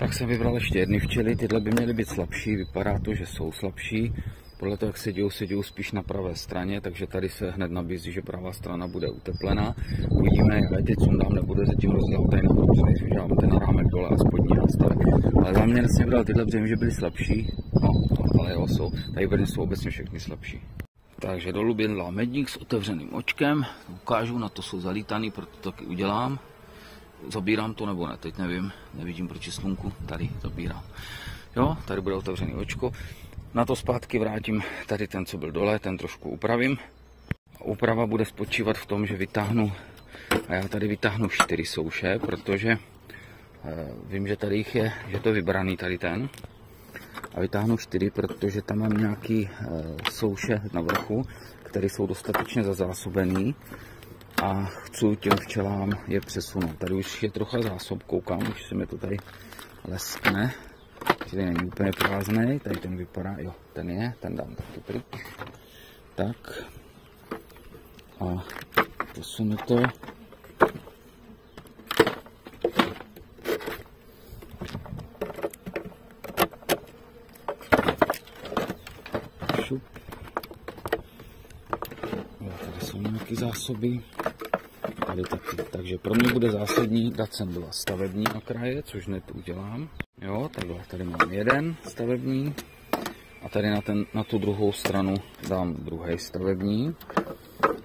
Tak jsem vybral ještě jedny včely, tyhle by měly být slabší, vypadá to, že jsou slabší. Podle toho, jak se dějou, se dějou spíš na pravé straně, takže tady se hned nabízí, že pravá strana bude uteplená. Uvidíme, jak teď sundám, nebude zatím rozdělat tady nahoru, protože nejdřív dám ten rámek dole a spodní nástavek. Ale za mě jsem vybral tyhle, protože že byly slabší, no, ale jo, jsou. Tady Brně jsou obecně všechny slabší. Takže dolů bědla medník s otevřeným očkem, ukážu, na to jsou zalítaný, proto to taky udělám. Zabírám to nebo ne, teď nevím, nevidím proč slunku, tady zabírám. Jo, tady bude otevřený očko. Na to zpátky vrátím tady ten, co byl dole, ten trošku upravím. Úprava bude spočívat v tom, že vytáhnu, a já tady vytáhnu čtyři souše, protože eh, vím, že tady jich je, že to vybraný tady ten. A vytáhnu čtyři, protože tam mám nějaký eh, souše na vrchu, které jsou dostatečně zazásobený a chci těm včelám je přesunout. Tady už je trocha zásob, koukám, už se mi to tady leskne. Čili není úplně prázdný, tady ten vypadá, jo, ten je, ten dám taky pryč. Tak. A posunu to. Šup. Jo, tady jsou nějaké zásoby. Tady taky. Takže pro mě bude zásadní dát sem dva stavební okraje, což hned udělám. Jo, takhle, tady mám jeden stavební a tady na, ten, na tu druhou stranu dám druhý stavební.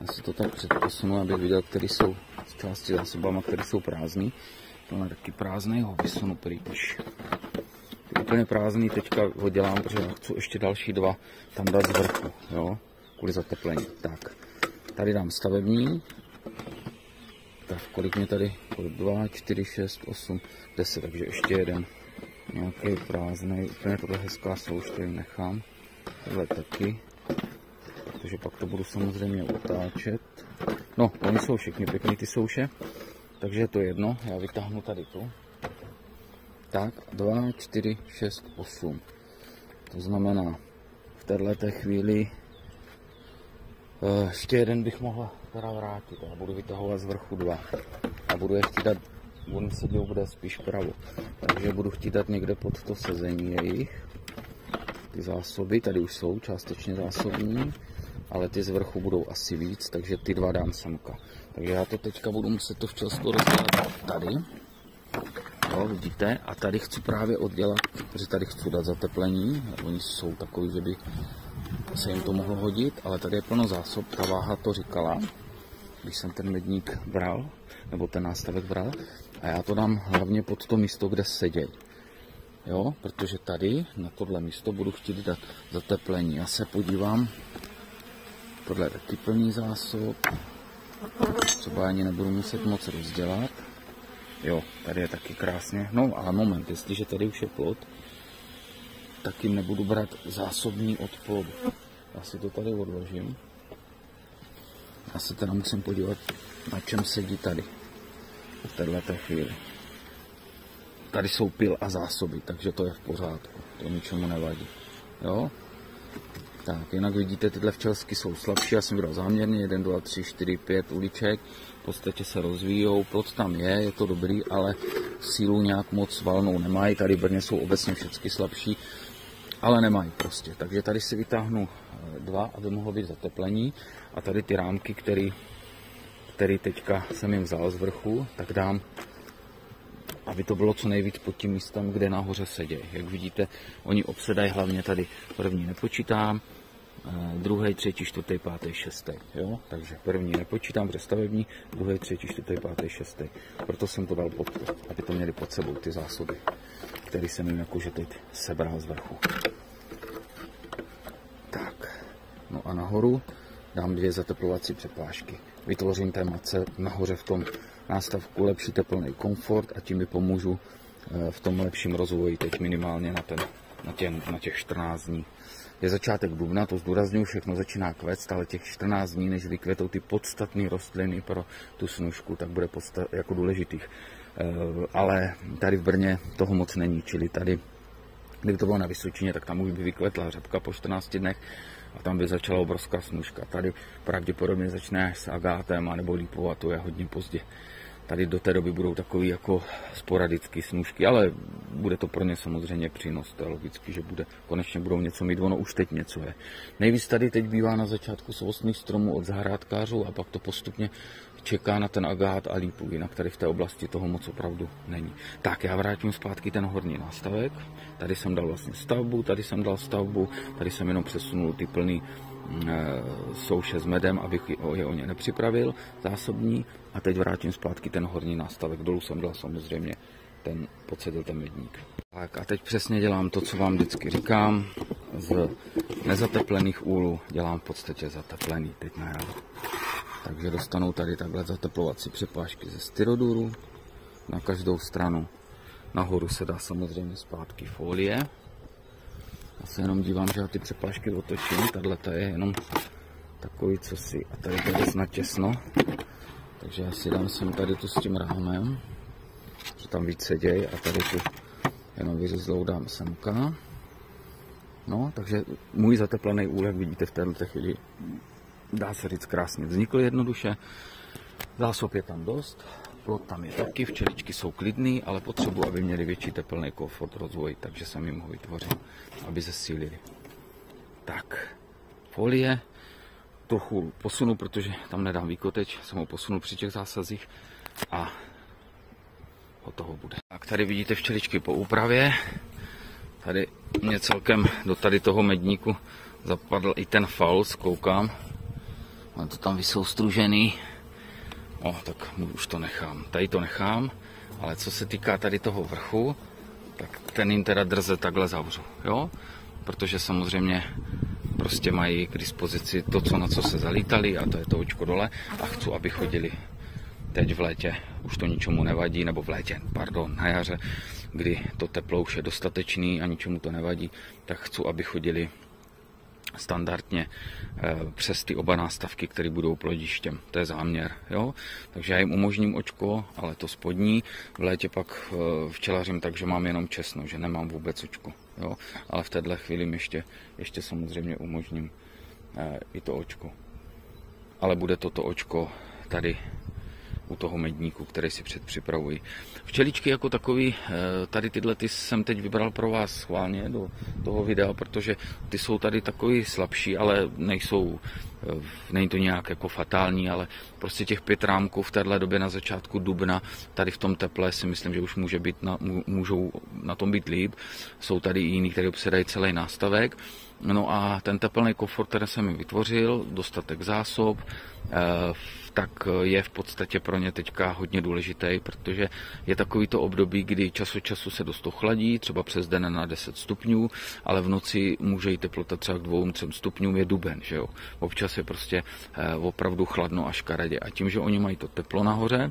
Já si to tak předposunu, abych viděl, které jsou z části zásobama, které jsou prázdný. To je taky prázdný, ho vysunu pryč. Ty úplně prázdný teďka ho dělám, protože já chci ještě další dva tam dát z vrchu, jo, kvůli zateplení. Tak, tady dám stavební. Tak, kolik mě tady? Kolik? 2, 4, 6, 8, 10, takže ještě jeden nějaký prázdný, úplně tohle hezká souš, nechám. Tohle taky, protože pak to budu samozřejmě utáčet. No, oni jsou všichni pěkný ty souše, takže je to jedno, já vytáhnu tady tu. Tak, 2, 4, 6, 8. To znamená, v této chvíli ještě jeden bych mohla teda vrátit. Já budu vytahovat z vrchu dva. A budu je chtít dát on seděl bude spíš pravo. Takže budu chtít dát někde pod to sezení jejich. Ty zásoby tady už jsou částečně zásobní, ale ty z vrchu budou asi víc, takže ty dva dám semka. Takže já to teďka budu muset to včelstvo rozdělat tady. Jo, vidíte? A tady chci právě oddělat, protože tady chci dát zateplení. Oni jsou takový, že by se jim to mohlo hodit, ale tady je plno zásob, ta váha to říkala, když jsem ten medník bral, nebo ten nástavek bral. A já to dám hlavně pod to místo, kde sedějí. Jo, protože tady na tohle místo budu chtít dát zateplení. Já se podívám, tohle je taky plný zásob, třeba ani nebudu muset moc rozdělat. Jo, tady je taky krásně. No ale moment, jestliže tady už je plot, tak jim nebudu brát zásobní od plodu. Já si to tady odložím. Já se teda musím podívat, na čem sedí tady v této chvíli. Tady jsou pil a zásoby, takže to je v pořádku. To ničemu nevadí. Jo? Tak, jinak vidíte, tyhle včelsky jsou slabší, já jsem vydal záměrně, 1, 2, 3, 4, 5 uliček, v podstatě se rozvíjou, plot tam je, je to dobrý, ale sílu nějak moc valnou nemají, tady Brně jsou obecně všechny slabší, ale nemají prostě. Takže tady si vytáhnu eh, dva, aby mohlo být zateplení a tady ty rámky, které který teďka jsem jim vzal z vrchu, tak dám, aby to bylo co nejvíc pod tím místem, kde nahoře sedějí. Jak vidíte, oni obsedají hlavně tady první nepočítám, eh, druhý, třetí, čtvrtý, pátý, šestý. Jo? Takže první nepočítám, protože stavební, druhý, třetí, čtvrtý, pátý, šestý. Proto jsem to dal pod aby to měli pod sebou ty zásoby, které jsem jim jakože teď sebral z vrchu. Tak, no a nahoru dám dvě zateplovací přepážky vytvořím té matce nahoře v tom nástavku lepší teplný komfort a tím mi pomůžu eh, v tom lepším rozvoji teď minimálně na, ten, na, těch, na těch 14 dní. Je začátek dubna, to zdůraznuju, všechno začíná kvést, ale těch 14 dní, než vykvetou ty podstatné rostliny pro tu snužku, tak bude podstat, jako důležitých. Eh, ale tady v Brně toho moc není, čili tady, kdyby to bylo na Vysočině, tak tam už by vykvetla řepka po 14 dnech, a tam by začala obrovská snužka. Tady pravděpodobně začne s agátem nebo lípou a to je hodně pozdě. Tady do té doby budou takový jako sporadický snůžky, ale bude to pro ně samozřejmě přínos, to je logicky, že bude, konečně budou něco mít, ono už teď něco je. Nejvíc tady teď bývá na začátku ovocných stromů od zahrádkářů a pak to postupně čeká na ten agát a lípu, jinak tady v té oblasti toho moc opravdu není. Tak já vrátím zpátky ten horní nástavek, tady jsem dal vlastně stavbu, tady jsem dal stavbu, tady jsem jenom přesunul ty plný souše s medem, abych je o ně nepřipravil zásobní. A teď vrátím zpátky ten horní nástavek. Dolů jsem dal samozřejmě ten pocedil ten medník. Tak a teď přesně dělám to, co vám vždycky říkám. Z nezateplených úlů dělám v podstatě zateplený teď na jaro. Takže dostanou tady takhle zateplovací přepážky ze styroduru na každou stranu. Nahoru se dá samozřejmě zpátky folie, já se jenom dívám, že já ty přepážky otočím. Tahle je jenom takový cosi. A tady to je snad těsno. Takže já si dám sem tady tu s tím rámem. Že tam víc se děje a tady tu jenom vyřizlou dám semka. No, takže můj zateplený úlek vidíte v této chvíli, dá se říct krásně vznikl jednoduše. Zásob je tam dost, plot tam je taky, včeličky jsou klidný, ale potřebuji, aby měli větší teplný komfort rozvoj, takže jsem jim ho vytvořil, aby zesílili. Tak, folie trochu posunu, protože tam nedám výkoteč, jsem ho posunul při těch zásazích a hotovo bude. Tak tady vidíte včeličky po úpravě. Tady mě celkem do tady toho medníku zapadl i ten faust, koukám. Mám to tam vysoustružený. O, tak už to nechám. Tady to nechám, ale co se týká tady toho vrchu, tak ten jim teda drze takhle zavřu, jo? Protože samozřejmě prostě mají k dispozici to, co na co se zalítali a to je to očko dole a chci, aby chodili teď v létě, už to ničemu nevadí, nebo v létě, pardon, na jaře, kdy to teplo už je dostatečný a ničemu to nevadí, tak chci, aby chodili standardně eh, přes ty oba nástavky, které budou plodištěm. To je záměr. Jo? Takže já jim umožním očko, ale to spodní. V létě pak eh, včelařím tak, že mám jenom česno, že nemám vůbec očko. Jo? Ale v této chvíli ještě, ještě samozřejmě umožním eh, i to očko. Ale bude toto očko tady u toho medníku, který si předpřipravuji. Včeličky jako takový, eh, tady tyhle ty jsem teď vybral pro vás schválně do toho videa, protože ty jsou tady takový slabší, ale nejsou, eh, není to nějak jako fatální, ale prostě těch pět rámků v téhle době na začátku dubna, tady v tom teple si myslím, že už může být na, můžou na tom být líp. Jsou tady i jiní, které obsedají celý nástavek. No a ten teplný komfort, který jsem mi vytvořil, dostatek zásob, eh, tak je v podstatě pro ně teďka hodně důležitý, protože je takový to období, kdy čas od času se dost ochladí, třeba přes den na 10 stupňů, ale v noci může jít teplota třeba k 2-3 stupňům, je duben, že jo. Občas je prostě eh, opravdu chladno až karadě. A tím, že oni mají to teplo nahoře,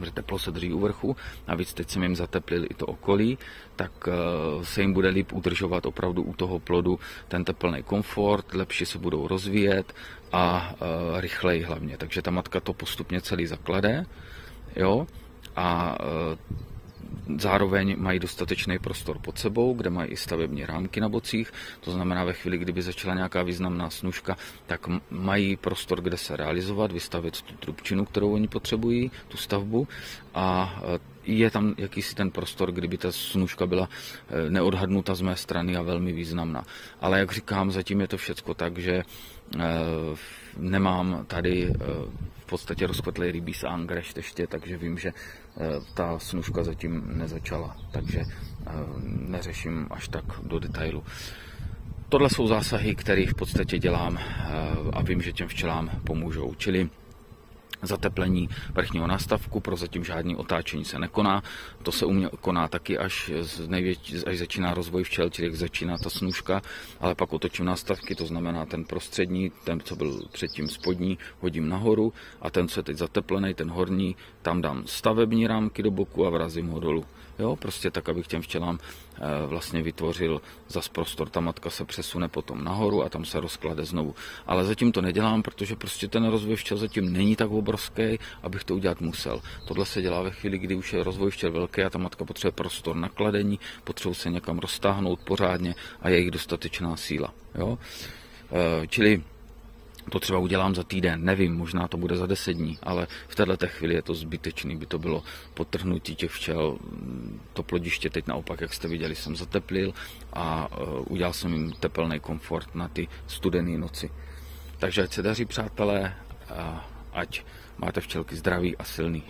protože teplo se drží u vrchu, navíc teď jsem jim zateplil i to okolí, tak eh, se jim bude líp udržovat opravdu u toho plodu ten teplný komfort, lepší se budou rozvíjet a eh, rychleji hlavně. Takže ta matka to postupně celý zaklade, jo, a eh, zároveň mají dostatečný prostor pod sebou, kde mají i stavební rámky na bocích. To znamená, ve chvíli, kdyby začala nějaká významná snužka, tak mají prostor, kde se realizovat, vystavit tu trubčinu, kterou oni potřebují, tu stavbu a e, je tam jakýsi ten prostor, kdyby ta snužka byla e, neodhadnuta z mé strany a velmi významná. Ale jak říkám, zatím je to všecko tak, že nemám tady v podstatě rozkvetlý rybí angrešt ještě, takže vím, že eh, ta snužka zatím nezačala, takže eh, neřeším až tak do detailu. Tohle jsou zásahy, které v podstatě dělám eh, a vím, že těm včelám pomůžou. Čili zateplení vrchního nástavku, prozatím žádný otáčení se nekoná. To se u mě koná taky, až, z největší, až začíná rozvoj včel, čili jak začíná ta snůžka, ale pak otočím nástavky, to znamená ten prostřední, ten, co byl předtím spodní, hodím nahoru a ten, co je teď zateplený, ten horní, tam dám stavební rámky do boku a vrazím ho dolů. Jo, prostě tak, abych těm včelám eh, vlastně vytvořil zas prostor. Ta matka se přesune potom nahoru a tam se rozklade znovu. Ale zatím to nedělám, protože prostě ten rozvoj včel zatím není tak obrovský, abych to udělat musel. Tohle se dělá ve chvíli, kdy už je rozvoj včel velký a ta matka potřebuje prostor na kladení, potřebuje se někam roztáhnout pořádně a je jich dostatečná síla. Jo? Eh, čili to třeba udělám za týden, nevím, možná to bude za deset dní, ale v této chvíli je to zbytečný, by to bylo potrhnutí těch včel. To plodiště teď naopak, jak jste viděli, jsem zateplil a udělal jsem jim tepelný komfort na ty studené noci. Takže ať se daří, přátelé, ať máte včelky zdraví a silný.